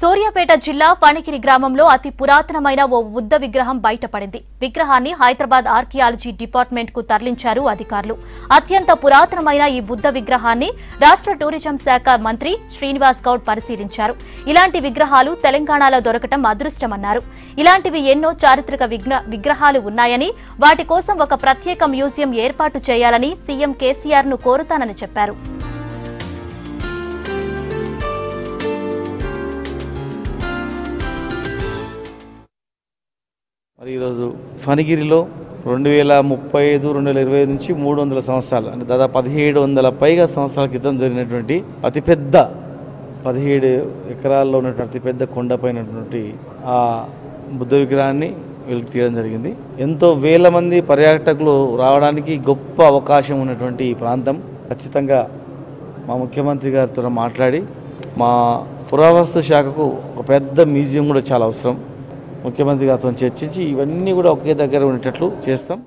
సూర్యాపేట జిల్లా ఫణికిరి గ్రామంలో అతి పురాతనమైన ఓ బుద్ధ విగ్రహం బయటపడింది. విగ్రహాన్ని హైదరాబాద్ ఆర్కియాలజీ డిపార్ట్మెంట్కు తరలించారు అధికారులు. అత్యంత పురాతనమైన ఈ బుద్ధ విగ్రహాన్ని రాష్ట్ర టూరిజం శాఖ మంత్రి శ్రీనివాస్ గౌడ్ పరిశీలించారు. ఇలాంటి విగ్రహాలు తెలంగాణలో దొరకటం అదృష్టమన్నారు. ఇలాంటివి ఎన్నో చారిత్రక విగ్రహాలు ఉన్నాయని వాటి కోసం ఒక ప్రత్యేక మ్యూజియం ఏర్పాటు చేయాలని సీఎం కేసీఆర్ను కోరుతానని చెప్పారు. మరి ఈరోజు ఫణిగిరిలో రెండు వేల ముప్పై ఐదు రెండు వేల ఇరవై ఐదు నుంచి మూడు వందల సంవత్సరాలు అంటే దాదాపు పదిహేడు వందల పైగా సంవత్సరాల క్రితం జరిగినటువంటి అతిపెద్ద పదిహేడు ఎకరాల్లో ఉన్నటువంటి అతిపెద్ద కొండపైనటువంటి ఆ బుద్ధ విగ్రహాన్ని వెలికి తీయడం జరిగింది. ఎంతో వేల మంది పర్యాటకులు రావడానికి గొప్ప అవకాశం ఉన్నటువంటి ఈ ప్రాంతం. ఖచ్చితంగా మా ముఖ్యమంత్రి గారితో మాట్లాడి మా పురావస్తు శాఖకు ఒక పెద్ద మ్యూజియం కూడా చాలా అవసరం. ముఖ్యమంత్రి గారితో చర్చించి ఇవన్నీ కూడా ఒకే దగ్గర ఉండేటట్లు చేస్తాం.